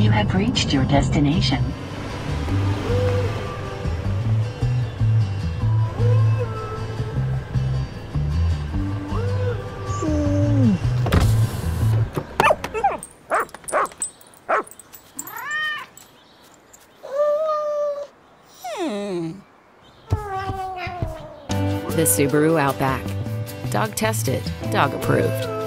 You have reached your destination. The Subaru Outback. Dog tested, dog approved.